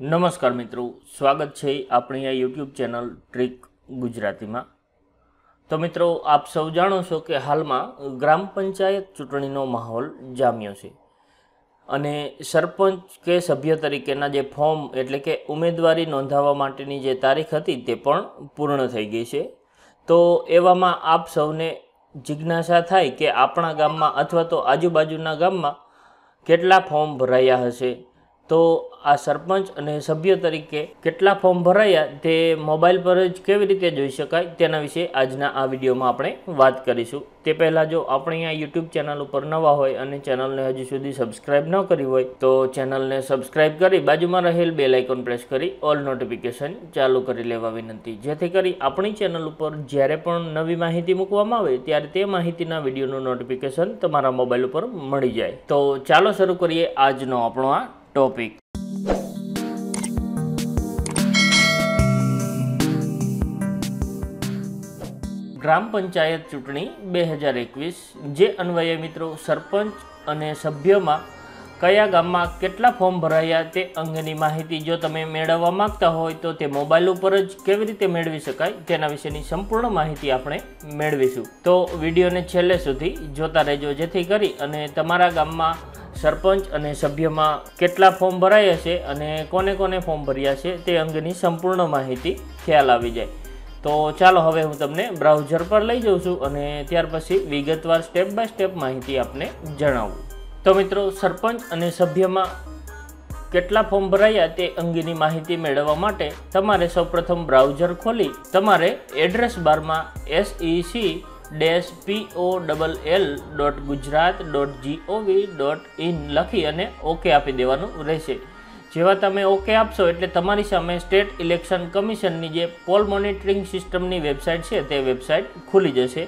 નમસ્કાર મિત્રો, સ્વાગત છે આપણી આ યુટ્યુબ ચેનલ ટ્રીક ગુજરાતીમાં. તો મિત્રો, આપ સૌ જાણો છો કે હાલમાં ગ્રામ પંચાયત ચૂંટણીનો માહોલ જામ્યો છે. અને સરપંચ કે સભ્ય તરીકેના જે ફોર્મ એટલે કે ઉમેદવારી નોંધાવવા માટેની જે તારીખ હતી તે પણ પૂર્ણ થઈ ગઈ છે. તો એવામાં આપ સૌને જિજ્ઞાસા થાય કે આપણા ગામમાં અથવા તો આજુબાજુના ગામમાં કેટલા ફોર્મ ભરાયા હશે? તો આ સરપંચ અને સભ્ય તરીકે કેટલા ફોર્મ ભરાયા તે મોબાઈલ પર જ કેવી રીતે જોઈ શકાય તેના વિશે આજના આ વિડીયોમાં આપણે વાત કરીશું. તે પહેલાં જો આપણે આ યુટ્યુબ ચેનલ ઉપર નવા હોય અને ચેનલને હજી સુધી સબસ્ક્રાઇબ ન કરી હોય, તો ચેનલને સબસ્ક્રાઇબ કરી બાજુમાં રહેલ બે લાઇકોન પ્રેસ કરી ઓલ નોટિફિકેશન ચાલુ કરી લેવા વિનંતી. જેથી કરી આપણી ચેનલ ઉપર જ્યારે પણ નવી માહિતી મૂકવામાં આવે ત્યારે તે માહિતીના વિડીયોનું નોટિફિકેશન તમારા મોબાઈલ ઉપર મળી જાય. તો ચાલો શરૂ કરીએ આજનો આપણો આ ટોપિક. ગ્રામ પંચાયત ચૂંટણી બે હજાર એકવીસ. જે અન્વયે મિત્રો સરપંચ અને સભ્યમાં કયા ગામમાં કેટલા ફોર્મ ભરાયા તે અંગેની માહિતી જો તમે મેળવવા માંગતા હોય તો તે મોબાઈલ ઉપર જ કેવી રીતે મેળવી શકાય તેના વિશેની સંપૂર્ણ માહિતી આપણે મેળવીશું. તો વિડીયોને છેલ્લે સુધી જોતા રહેજો જેથી કરી અને તમારા ગામમાં સરપંચ અને સભ્યમાં કેટલા ફોર્મ ભરાયા છે અને કોને કોને ફોર્મ ભર્યા છે તે અંગેની સંપૂર્ણ માહિતી ખ્યાલ આવી જાય. તો ચાલો હવે હું તમને બ્રાઉઝર પર લઈ જાઉં છું અને ત્યાર પછી વિગતવાર સ્ટેપ બાય સ્ટેપ માહિતી આપને જણાવું. તો મિત્રો, સરપંચ અને સભ્યમાં કેટલા ફોર્મ ભરાયા તે અંગેની માહિતી મેળવવા માટે તમારે સૌપ્રથમ બ્રાઉઝર ખોલી, તમારે એડ્રેસ બારમાં SEC dash P O double L dot Gujarat dot G O V dot in લખી અને ઓકે આપી દેવાનું રહેશે. જેવા તમે ઓકે આપશો એટલે તમારી સામે સ્ટેટ ઇલેક્શન કમિશનની જે પોલ મોનિટરિંગ સિસ્ટમની વેબસાઇટ છે, તે વેબસાઇટ ખુલી જશે.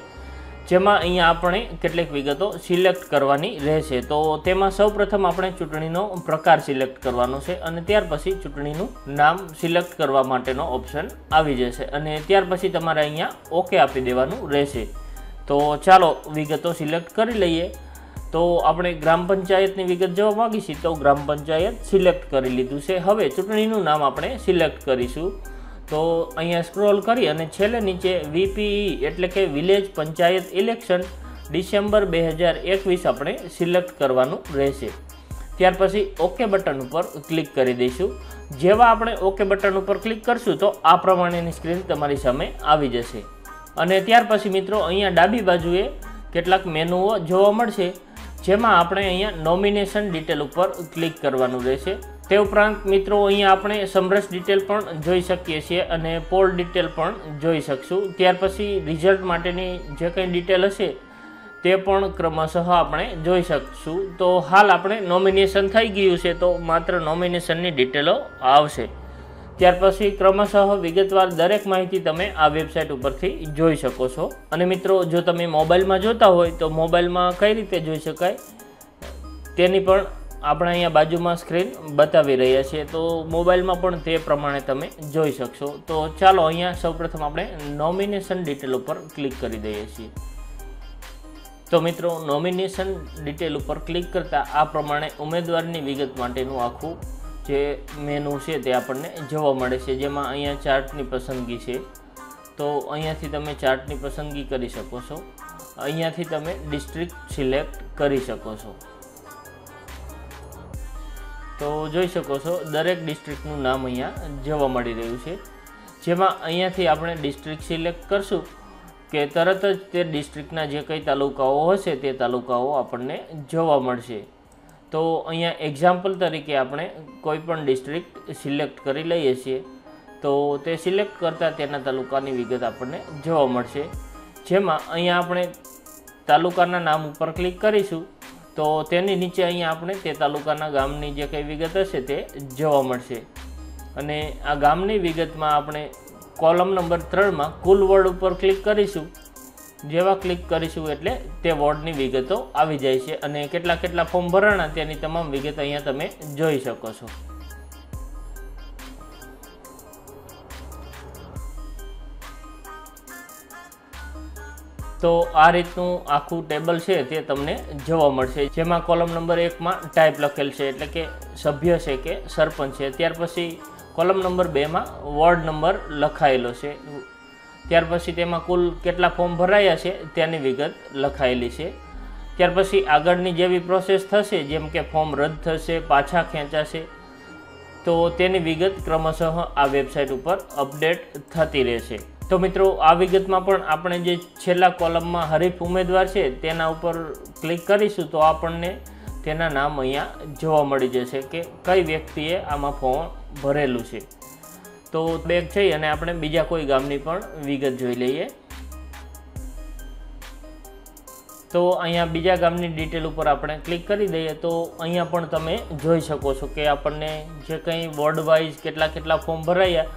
જેમાં અહીંયા આપણે કેટલીક વિગતો સિલેક્ટ કરવાની રહેશે. તો તેમાં સૌપ્રથમ આપણે ચૂંટણીનો પ્રકાર સિલેક્ટ કરવાનો છે અને ત્યાર પછી ચૂંટણીનું નામ સિલેક્ટ કરવા માટેનો ઓપ્શન આવી જશે. અને ત્યાર પછી તમારે અહીંયા ઓકે આપી દેવાનું રહેશે. તો ચાલો વિગતો સિલેક્ટ કરી લઈએ. તો આપણે ગ્રામ પંચાયતની વિગત જોવા માગીશું, તો ગ્રામ પંચાયત સિલેક્ટ કરી લીધું છે. હવે ચૂંટણીનું નામ આપણે સિલેક્ટ કરીશું. તો અહીંયા સ્ક્રોલ કરી અને છેલ્લે નીચે વીપીઈ એટલે કે વિલેજ પંચાયત ઇલેક્શન ડિસેમ્બર બે હજાર એકવીસ આપણે સિલેક્ટ કરવાનું રહેશે. ત્યાર પછી ઓકે બટન ઉપર ક્લિક કરી દઈશું. જેવા આપણે ઓકે બટન ઉપર ક્લિક કરશું તો આ પ્રમાણેની સ્ક્રીન તમારી સામે આવી જશે. અને ત્યાર પછી મિત્રો અહીંયા ડાબી બાજુએ કેટલાક મેનુઓ જોવા મળશે, જેમાં આપણે અહીંયા નોમિનેશન ડિટેલ ઉપર ક્લિક કરવાનું રહેશે. તે ઉપરાંત મિત્રો અહીંયા આપણે સમરસ ડિટેલ પણ જોઈ શકીએ છીએ અને પોલ ડિટેલ પણ જોઈ શકશું. ત્યાર પછી રિઝલ્ટ માટેની જે કંઈ ડિટેલ હશે, તે પણ ક્રમશઃ આપણે જોઈ શકશું. તો હાલ આપણે નોમિનેશન થઈ ગયું છે, તો માત્ર નોમિનેશનની ડિટેલો આવશે. ત્યાર પછી ક્રમશઃ વિગતવાર દરેક માહિતી તમે આ વેબસાઇટ ઉપરથી જોઈ શકો છો. અને મિત્રો, જો તમે મોબાઈલમાં જોતા હોય તો મોબાઈલમાં કઈ રીતે જોઈ શકાય? તેની પણ આપણે અહીંયા બાજુમાં સ્ક્રીન બતાવી રહ્યા છીએ. તો મોબાઈલમાં પણ તે પ્રમાણે તમે જોઈ શકશો. તો ચાલો અહીંયા સૌપ્રથમ આપણે નોમિનેશન ડિટેલ ઉપર ક્લિક કરી દઈએ છીએ. તો મિત્રો, નોમિનેશન ડિટેલ ઉપર ક્લિક કરતાં આ પ્રમાણે ઉમેદવારની વિગત માટેનું આખું જે મેનુ છે તે આપણને જોવા મળે છે, જેમાં અહીંયા ચાર્ટની પસંદગી છે. તો અહીંયાથી તમે ચાર્ટની પસંદગી કરી શકો છો. અહીંયાથી તમે ડિસ્ટ્રિક્ટ સિલેક્ટ કરી શકો છો. તો જોઈ શકો છો, દરેક ડિસ્ટ્રિક્ટનું નામ અહીંયા જોવા મળી રહ્યું છે. જેમાં અહીંયાથી આપણે ડિસ્ટ્રિક્ટ સિલેક્ટ કરશું કે તરત જ તે ડિસ્ટ્રિક્ટના જે કંઈ તાલુકાઓ હશે તે તાલુકાઓ આપણને જોવા મળશે. તો અહીંયા એક્ઝામ્પલ તરીકે આપણે કોઈપણ ડિસ્ટ્રિક્ટ સિલેક્ટ કરી લઈએ છીએ, તો તે સિલેક્ટ કરતાં તેના તાલુકાની વિગત આપણને જોવા મળશે. જેમાં અહીંયા આપણે તાલુકાના નામ ઉપર ક્લિક કરીશું, તો તેની નીચે અહીંયા આપણે તે તાલુકાના ગામની જે કંઈ વિગત હશે તે જોવા મળશે. અને આ ગામની વિગતમાં આપણે કોલમ નંબર ત્રણમાં કુલ વર્ડ ઉપર ક્લિક કરીશું જેવા ક્લિક કરીશું એટલે તે વોર્ડની વિગતો આવી જાય છે અને કેટલા કેટલા ફોર્મ ભરાણા તેની તમામ વિગત અહીંયા તમે જોઈ શકો છો. તો આ રીતનું આખું ટેબલ છે તે તમને જોવા મળશે. જેમાં કોલમ નંબર એકમાં ટાઈપ લખેલ છે એટલે કે સભ્ય છે કે સરપંચ છે. ત્યાર પછી કોલમ નંબર બેમાં વોર્ડ નંબર લખાયેલો છે. ત્યાર પછી તેમાં કુલ કેટલા ફોર્મ ભરાયા છે તેની વિગત લખાયેલી છે. ત્યાર પછી આગળની જેવી પ્રોસેસ થશે, જેમ કે ફોર્મ રદ થશે, પાછા ખેંચાશે, તો તેની વિગત ક્રમશઃ આ વેબસાઇટ ઉપર અપડેટ થતી રહેશે. તો મિત્રો, આ વિગતમાં પણ આપણે જે છેલ્લા કોલમમાં હરીફ ઉમેદવાર છે તેના ઉપર ક્લિક કરીશું તો આપણને તેના નામ અહીંયા જોવા મળી જશે કે કઈ વ્યક્તિએ આમાં ફોર્મ ભરેલું છે. તો બેગ જઈ અને આપણે બીજા કોઈ ગામની પણ વિગત જોઈ લઈએ. તો અહીંયા બીજા ગામની ડિટેલ ઉપર આપણે ક્લિક કરી દઈએ તો અહીંયા પણ તમે જોઈ શકો છો કે આપણને જે કંઈ વોર્ડ વાઇઝ કેટલા કેટલા ફોર્મ ભરાયા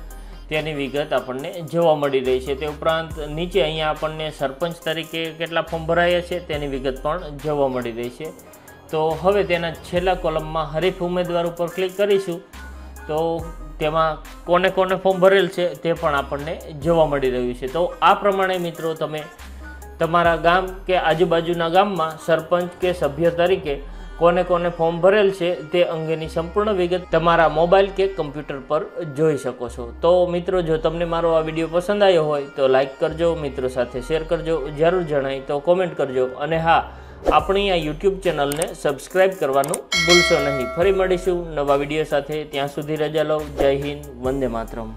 તેની વિગત આપણને જોવા મળી રહી છે. તે ઉપરાંત નીચે અહીંયા આપણને સરપંચ તરીકે કેટલા ફોર્મ ભરાયા છે તેની વિગત પણ જોવા મળી રહી છે. તો હવે તેના છેલ્લા કોલમમાં હરીફ ઉમેદવાર ઉપર ક્લિક કરીશું. તો તેમાં કોને કોને ફોર્મ ભરેલ છે તે પણ આપણને જોવા મળી રહ્યું છે. તો આ પ્રમાણે મિત્રો તમે તમારા ગામ કે આજુબાજુના ગામમાં સરપંચ કે સભ્ય તરીકે કોને કોને ફોર્મ ભરેલ છે તે અંગેની સંપૂર્ણ વિગત તમારા મોબાઈલ કે કમ્પ્યુટર પર જોઈ શકો છો. તો મિત્રો, જો તમને મારો આ વીડિયો પસંદ આવ્યો હોય તો લાઈક કરજો, મિત્રો સાથે શેર કરજો, જરૂર જણાય તો કોમેન્ટ કરજો. અને હા આપણી આ યુટ્યુબ ચેનલને સબસ્ક્રાઈબ કરવાનું ભૂલશો નહીં. ફરી મળીશું નવા વીડિયો સાથે. ત્યાં સુધી રજા લો. જય હિન્દ. વંદે માતરમ.